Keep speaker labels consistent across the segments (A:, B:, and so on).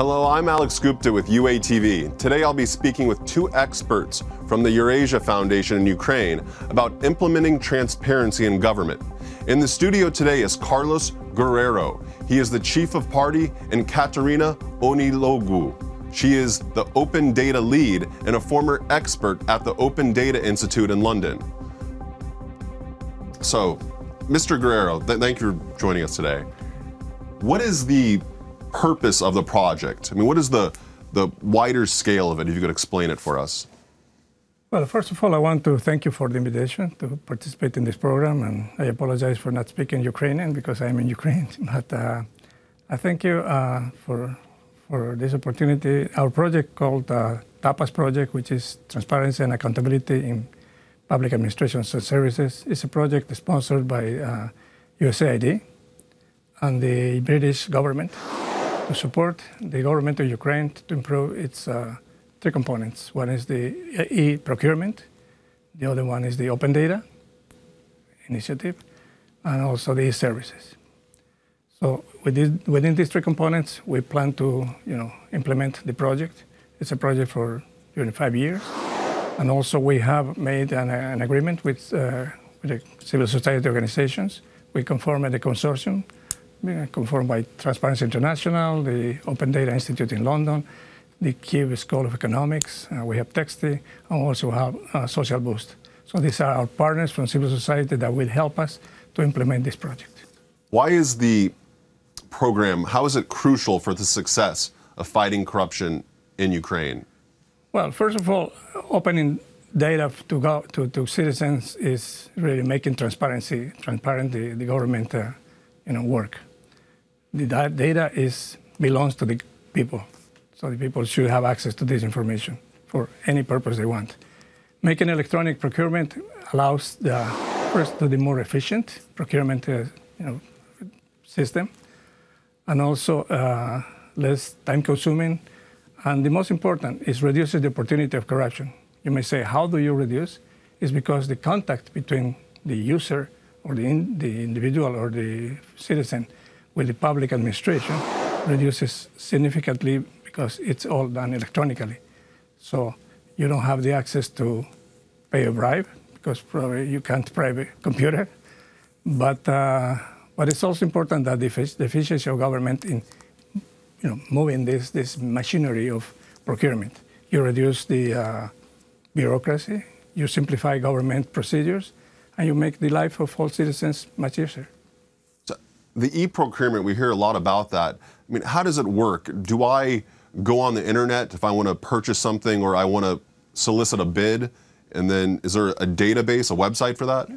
A: Hello, I'm Alex Gupta with UATV. Today I'll be speaking with two experts from the Eurasia Foundation in Ukraine about implementing transparency in government. In the studio today is Carlos Guerrero. He is the chief of party, and Katerina Onilogwu. She is the open data lead and a former expert at the Open Data Institute in London. So, Mr. Guerrero, th- thank you for joining us today. What is the purpose of the project? I mean, what is the the wider scale of it? If you could explain it for us.
B: Well, first of all, I want to thank you for the invitation to participate in this program, and I apologize for not speaking Ukrainian because I'm in Ukraine. But uh, I thank you uh, for for this opportunity. Our project called uh, TAPAS project, which is Transparency and Accountability in Public Administrations and Services, is a project sponsored by USAID and the British government to support the government of Ukraine to improve its uh, three components. One is the e-procurement, the other one is the open data initiative, and also the e-services. So within, within these three components, we plan to you know, implement the project. It's a project for 25 years. And also we have made an, an agreement with, uh, with the civil society organizations. We conform at the consortium confirmed by Transparency International, the Open Data Institute in London, the Kiev School of Economics, uh, we have Texty, and also have uh, Social Boost. So these are our partners from civil society that will help us to implement this project.
A: Why is the program, how is it crucial for the success of fighting corruption in Ukraine?
B: Well, first of all, opening data to, go, to, to citizens is really making transparency, transparent the, the government uh, you know, work the data is belongs to the people. So the people should have access to this information for any purpose they want. Making electronic procurement allows the first to the more efficient procurement uh, you know, system, and also uh, less time consuming. And the most important is reduces the opportunity of corruption. You may say, how do you reduce? It's because the contact between the user or the, in, the individual or the citizen with the public administration reduces significantly because it's all done electronically. So you don't have the access to pay a bribe because probably you can't bribe a computer. But, uh, but it's also important that the, the efficiency of government in you know, moving this, this machinery of procurement. You reduce the uh, bureaucracy, you simplify government procedures, and you make the life of all citizens much easier
A: the e-procurement, we hear a lot about that. I mean, how does it work? Do I go on the internet if I want to purchase something or I want to solicit a bid? And then is there a database, a website for that?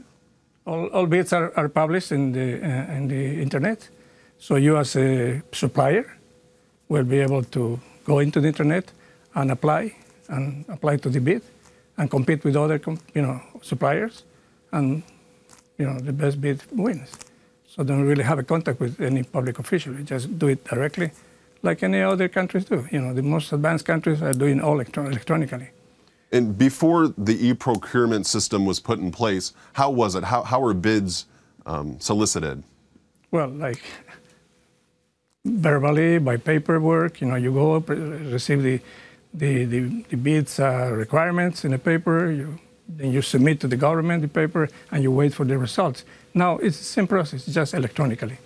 B: All, all bids are, are published in the, uh, in the internet. So you as a supplier will be able to go into the internet and apply and apply to the bid and compete with other you know, suppliers and you know, the best bid wins. So don't really have a contact with any public official. You just do it directly, like any other countries do. You know, the most advanced countries are doing all electron- electronically.
A: And before the e-procurement system was put in place, how was it? How, how were bids um, solicited?
B: Well, like verbally, by paperwork. You know, you go up, receive the the, the, the bids uh, requirements in a paper. You then you submit to the government the paper, and you wait for the results. Now it's the same process, just electronically.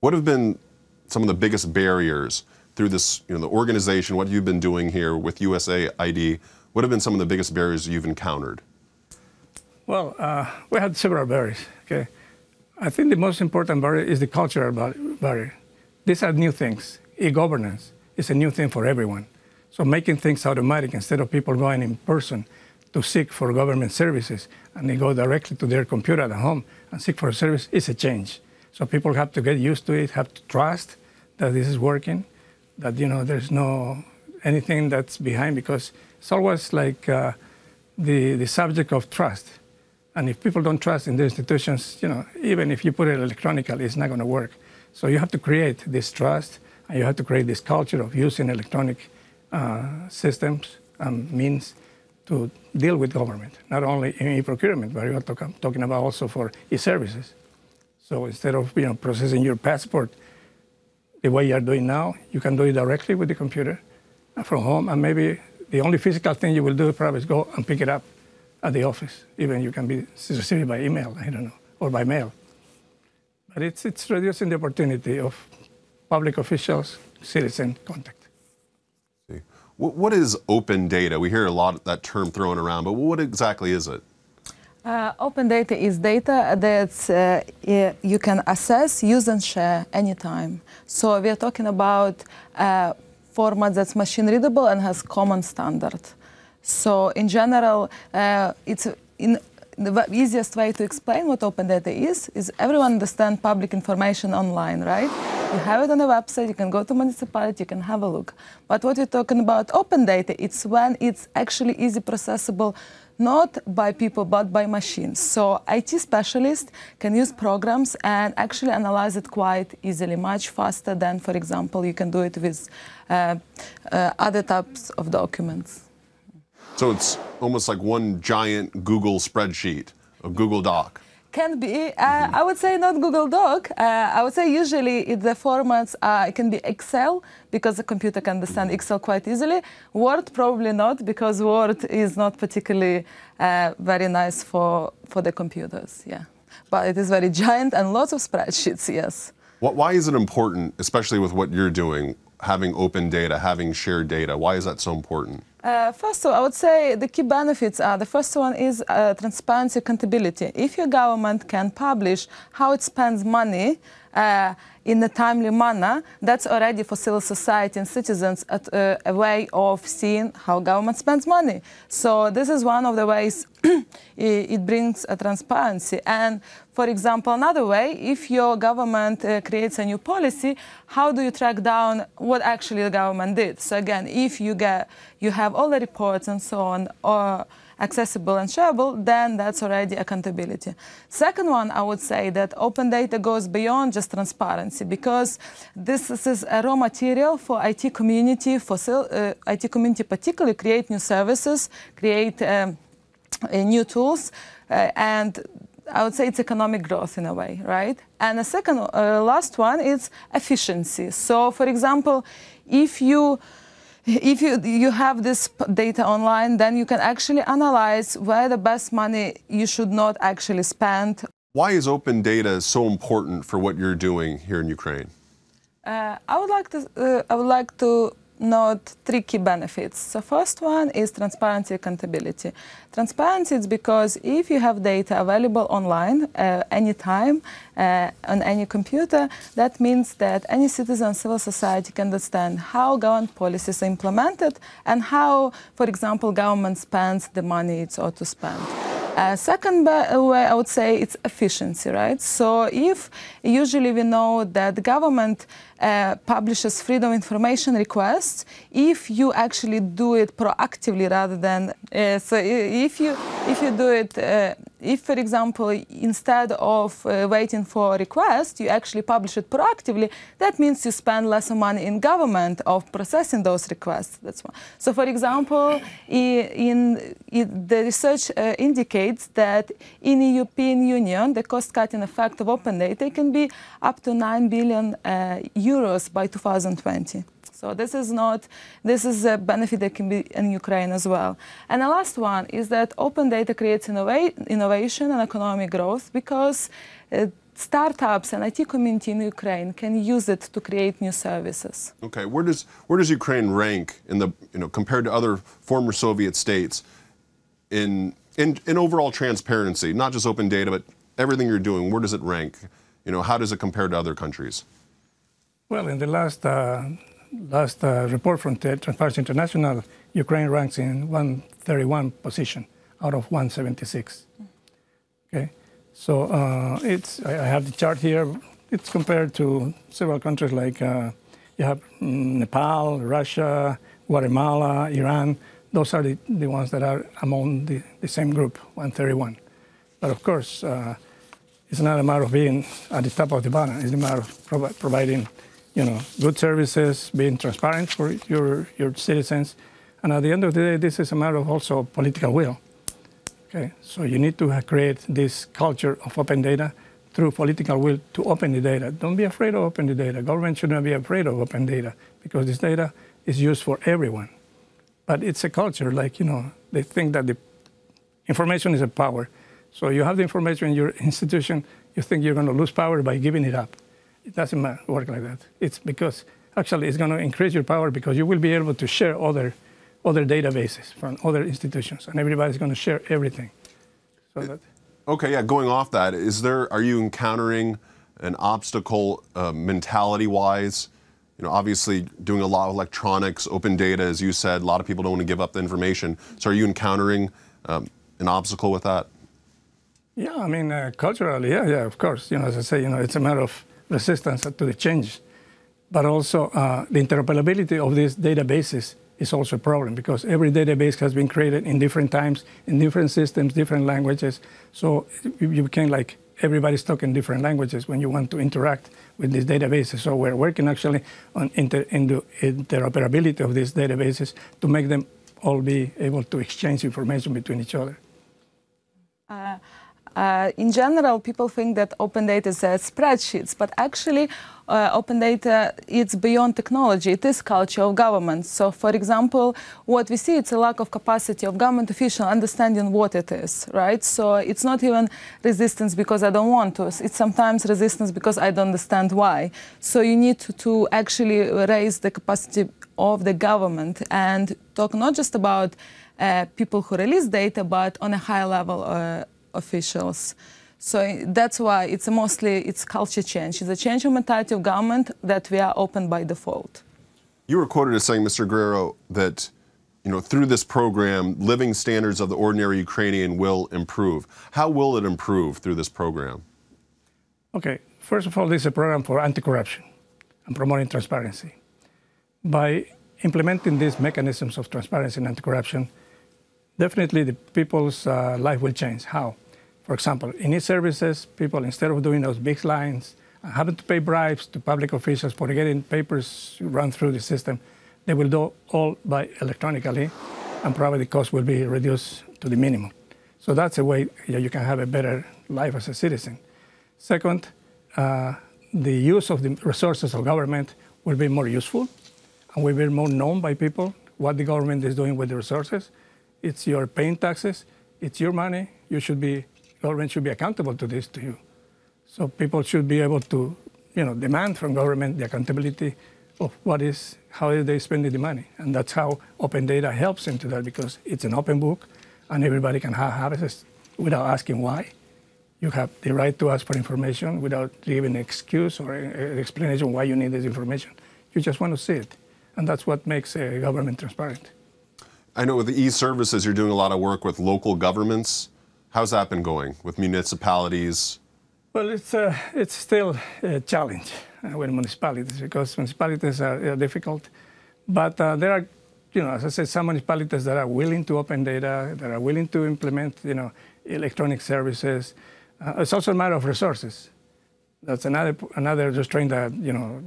A: What have been some of the biggest barriers through this, you know, the organization, what you've been doing here with USAID? What have been some of the biggest barriers you've encountered?
B: Well, uh, we had several barriers. Okay, I think the most important barrier is the cultural barrier. These are new things. E-governance is a new thing for everyone. So making things automatic instead of people going in person to seek for government services and they go directly to their computer at home and seek for a service is a change. So people have to get used to it, have to trust that this is working, that you know there's no anything that's behind because it's always like uh, the the subject of trust. And if people don't trust in the institutions, you know, even if you put it electronically, it's not going to work. So you have to create this trust, and you have to create this culture of using electronic uh, systems and means to deal with government, not only in e-procurement, but we're talk, talking about also for e-services. So instead of you know processing your passport the way you're doing now. You can do it directly with the computer uh, from home, and maybe the only physical thing you will do probably is go and pick it up at the office. Even you can be received by email, I don't know, or by mail. But it's, it's reducing the opportunity of public officials, citizen contact.
A: What is open data? We hear a lot of that term thrown around, but what exactly is it?
C: Uh, open data is data that uh, you can access, use, and share anytime. So we are talking about a format that's machine readable and has common standard. So in general, uh, it's in the easiest way to explain what open data is is everyone understands public information online, right? You have it on the website, you can go to municipality, you can have a look. But what we're talking about open data, it's when it's actually easy processable not by people but by machines. So IT specialists can use programs and actually analyze it quite easily, much faster than, for example, you can do it with uh, uh, other types of documents.
A: So it's almost like one giant Google spreadsheet, a Google Doc.
C: Can be. Uh. I would say not Google Doc. Uh, I would say usually it, the formats uh, it can be Excel because the computer can understand. Excel quite easily. Word probably not because Word is not particularly uh, very nice for for the computers. Yeah, but it is very giant and lots of spreadsheets. Yes.
A: What, why is it important, especially with what you're doing, having open data, having shared data? Why is that so important?
C: Uh, first of all, I would say the key benefits are the first one is uh, transparency, accountability. If your government can publish how it spends money uh, in a timely manner, that's already for civil society and citizens a, uh, a way of seeing how government spends money. So this is one of the ways it brings a transparency. And for example, another way, if your government uh, creates a new policy, how do you track down what actually the government did? So again, if you get you have all the reports and so on, or accessible and shareable, then that's already accountability. Second one, I would say that open data goes beyond just transparency because this, is a raw material for IT community, for uh, IT community particularly create new services, create um, uh, new tools, uh, and I would say it's economic growth in a way, right? And the second, uh, last one is efficiency. So, for example, if you if you, you have this data online, then you can actually analyze where the best money you should not actually spend.
A: Why is open data so important for what you're doing here in Ukraine?
C: Uh, I would like to uh, I would like to note three key benefits. So first one is transparency accountability. Transparency is because if you have data available online uh, anytime uh, on any computer, that means that any citizen civil society can understand how government policies are implemented and how, for example, government spends the money it's ought to spend. Uh, second way, I would say it's efficiency, right? So if usually we know that the government uh, publishes freedom information requests, if you actually do it proactively rather than uh, so if you if you do it uh, if, for example, instead of uh, waiting for a request, you actually publish it proactively, that means you spend less money in government of processing those requests. That's one. So, for example, in, in the research uh, indicates that in the European Union, the cost-cutting effect of open data can be up to 9 billion uh, euros by 2020. So this is not, this is a benefit that can be in Ukraine as well. And the last one is that open data creates innovation and economic growth because uh, startups and IT community in Ukraine can use it to create new services.
A: Okay, where does where does Ukraine rank in the you know compared to other former Soviet states in in, in overall transparency, not just open data, but everything you're doing? Where does it rank? You know, how does it compare to other countries?
B: Well, in the last uh, last uh, report from Transparency International, Ukraine ranks in 131 position out of 176. Okay, so uh, it's I have the chart here. It's compared to several countries like uh, you have mm, Nepal, Russia, Guatemala, Iran. Those are the, the ones that are among the, the same group, 131. But of course, uh, it's not a matter of being at the top of the bottom. It's a matter of provi providing you know, good services, being transparent for your, your citizens. And at the end of the day, this is a matter of also political will. Okay, so you need to create this culture of open data through political will to open the data. Don't be afraid of open the data. Government should not be afraid of open data because this data is used for everyone. But it's a culture, like, you know, they think that the information is a power. So you have the information in your institution, you think you're going to lose power by giving it up. It doesn't work like that. It's because actually it's going to increase your power because you will be able to share other, other databases from other institutions, and everybody's going to share everything. So that,
A: Okay, yeah, going off that, is there, are you encountering an obstacle uh, mentality wise? You know, obviously doing a lot of electronics, open data, as you said, a lot of people don't want to give up the information. So are you encountering um, an obstacle with that?
B: Yeah, I mean, uh, culturally, yeah, yeah, of course. You know, as I say, you know, it's a matter of resistance to the change. But also uh, the interoperability of these databases is also a problem because every database has been created in different times, in different systems, different languages. So you can like everybody's talking different languages when you want to interact with these databases. So we're working actually on inter, interoperability of these databases to make them all be able to exchange information between each other.
C: Uh, uh, in general, people think that open data is uh, spreadsheets, but actually, uh, open data it's beyond technology. It is culture of government. So, for example, what we see it's a lack of capacity of government official understanding what it is, right? So it's not even resistance because I don't want to. It's sometimes resistance because I don't understand why. So you need to, to actually raise the capacity of the government and talk not just about uh, people who release data, but on a high level uh, officials. So that's why it's mostly it's culture change. It's a change of mentality of government that we are open by default.
A: You were quoted as saying, Mr. Guerrero, that you know through this program, living standards of the ordinary Ukrainian will improve. How will it improve through this program?
B: Okay, first of all, this is a program for anti-corruption and promoting transparency. By implementing these mechanisms of transparency and anti-corruption, definitely the people's uh, life will change. How? For example, in e-services, people, instead of doing those big lines, having to pay bribes to public officials for getting papers run through the system, they will do all by electronically, and probably the cost will be reduced to the minimum. So that's a way you can have a better life as a citizen. Second, uh, the use of the resources of government will be more useful and will be more known by people what the government is doing with the resources. It's your paying taxes, it's your money, you should be government should be accountable to this to you. So people should be able to, you know, demand from government the accountability of what is, how are they spending the money. And that's how open data helps into that because it's an open book and everybody can have access without asking why. You have the right to ask for information without giving an excuse or an explanation why you need this information. You just want to see it. And that's what makes a government transparent.
A: I know with the e-services, you're doing a lot of work with local governments. How's that been going with municipalities?
B: Well, it's, uh, it's still a challenge uh, with municipalities because municipalities are, difficult. But uh, there are, you know, as I said, some municipalities that are willing to open data, that are willing to implement, you know, electronic services. Uh, it's also a matter of resources. That's another another restraint that you know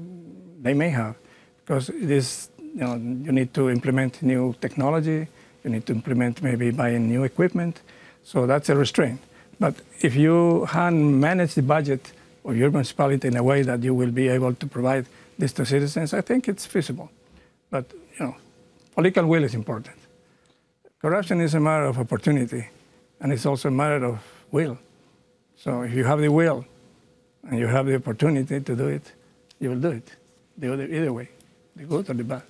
B: they may have, because it is, you know, you need to implement new technology. You need to implement maybe buying new equipment. So that's a restraint. But if you can manage the budget of your municipality in a way that you will be able to provide this to citizens, I think it's feasible. But you know, political will is important. Corruption is a matter of opportunity, and it's also a matter of will. So if you have the will and you have the opportunity to do it, you will do it. The other, either way, the good or the bad.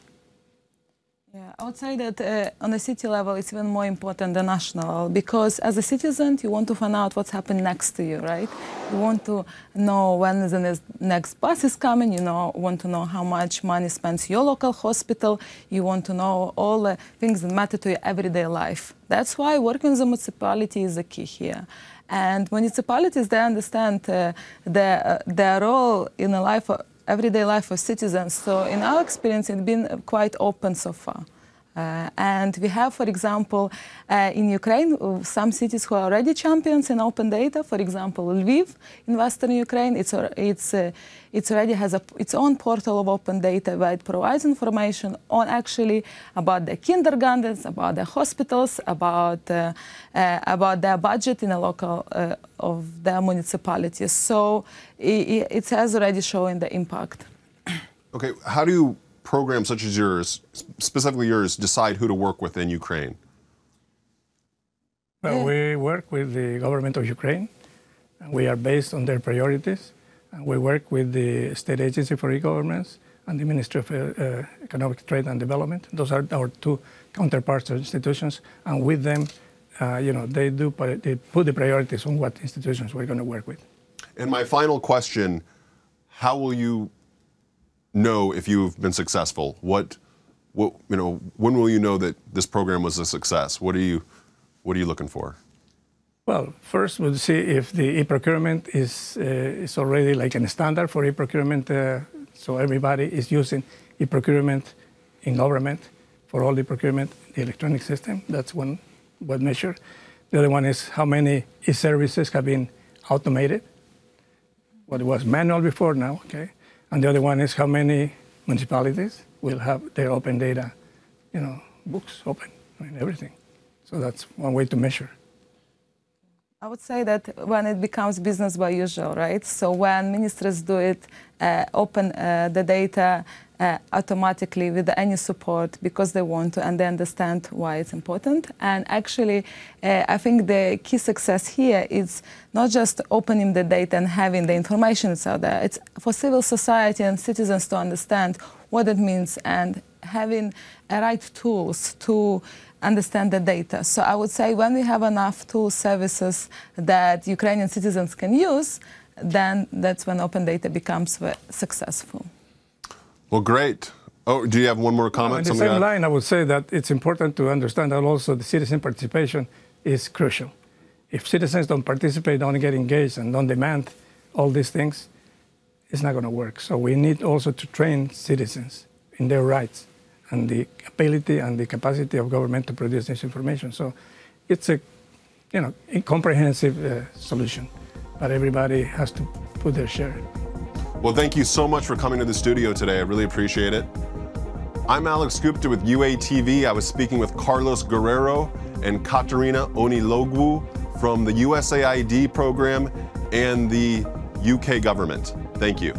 C: Yeah, I would say that uh, on a city level, it's even more important than national because as a citizen, you want to find out what's happening next to you, right? You want to know when the next bus is coming. You know, want to know how much money spends your local hospital. You want to know all the things that matter to your everyday life. That's why working with the municipality is the key here. And municipalities, they understand uh, their, uh, their role in the life everyday life of citizens. So in our experience, it's been quite open so far. Uh, and we have, for example, uh, in Ukraine, uh, some cities who are already champions in open data. For example, Lviv in western Ukraine, it's, it's, uh, it already has a, its own portal of open data where it provides information on actually about the kindergartens, about the hospitals, about, uh, uh, about their budget in a local of their municipalities. So it, it has already shown the impact.
A: Okay, how do you programs such as yours, specifically yours, decide who to work with in Ukraine?
B: Well, we work with the government of Ukraine. and We are based on their priorities. And we work with the State Agency for E-Governments and the Ministry of uh, uh, Economic Trade and Development. Those are our two counterparts or institutions. And with them, uh, you know, they do they put the priorities on what institutions we're going to work with.
A: And my final question: How will you know if you've been successful? What, what, you know, when will you know that this program was a success? What are you, what are you looking for?
B: Well, first we'll see if the e-procurement is, uh, is already like a standard for e-procurement, uh, so everybody is using e-procurement in government for all the procurement, the electronic system. That's one, one measure. The other one is how many e-services have been automated. What was manual before now, okay? And the other one is how many municipalities will have their open data, you know, books open, I mean, everything. So that's one way to measure.
C: I would say that when it becomes business by usual, right? So when ministers do it, uh, open uh, the data uh, automatically with any support because they want to and they understand why it's important. And actually, uh, I think the key success here is not just opening the data and having the information out there. It's for civil society and citizens to understand what it means and having a right tools to understand the data. So I would say when we have enough tool services that Ukrainian citizens can use, then that's when open data becomes successful.
A: Well, great. Oh, do you have one more comment?
B: No, in the same line, I would say that it's important to understand that also the citizen participation is crucial. If citizens don't participate, don't get engaged, and don't demand all these things, it's not going to work. So we need also to train citizens in their rights and the ability and the capacity of government to produce this information. So it's a, you know, comprehensive uh, solution, but everybody has to put their share.
A: Well, thank you so much for coming to the studio today. I really appreciate it. I'm Alex Gupta with UATV. I was speaking with Carlos Guerrero and Katerina Onilogwu from the USAID program and the UK government. Thank you.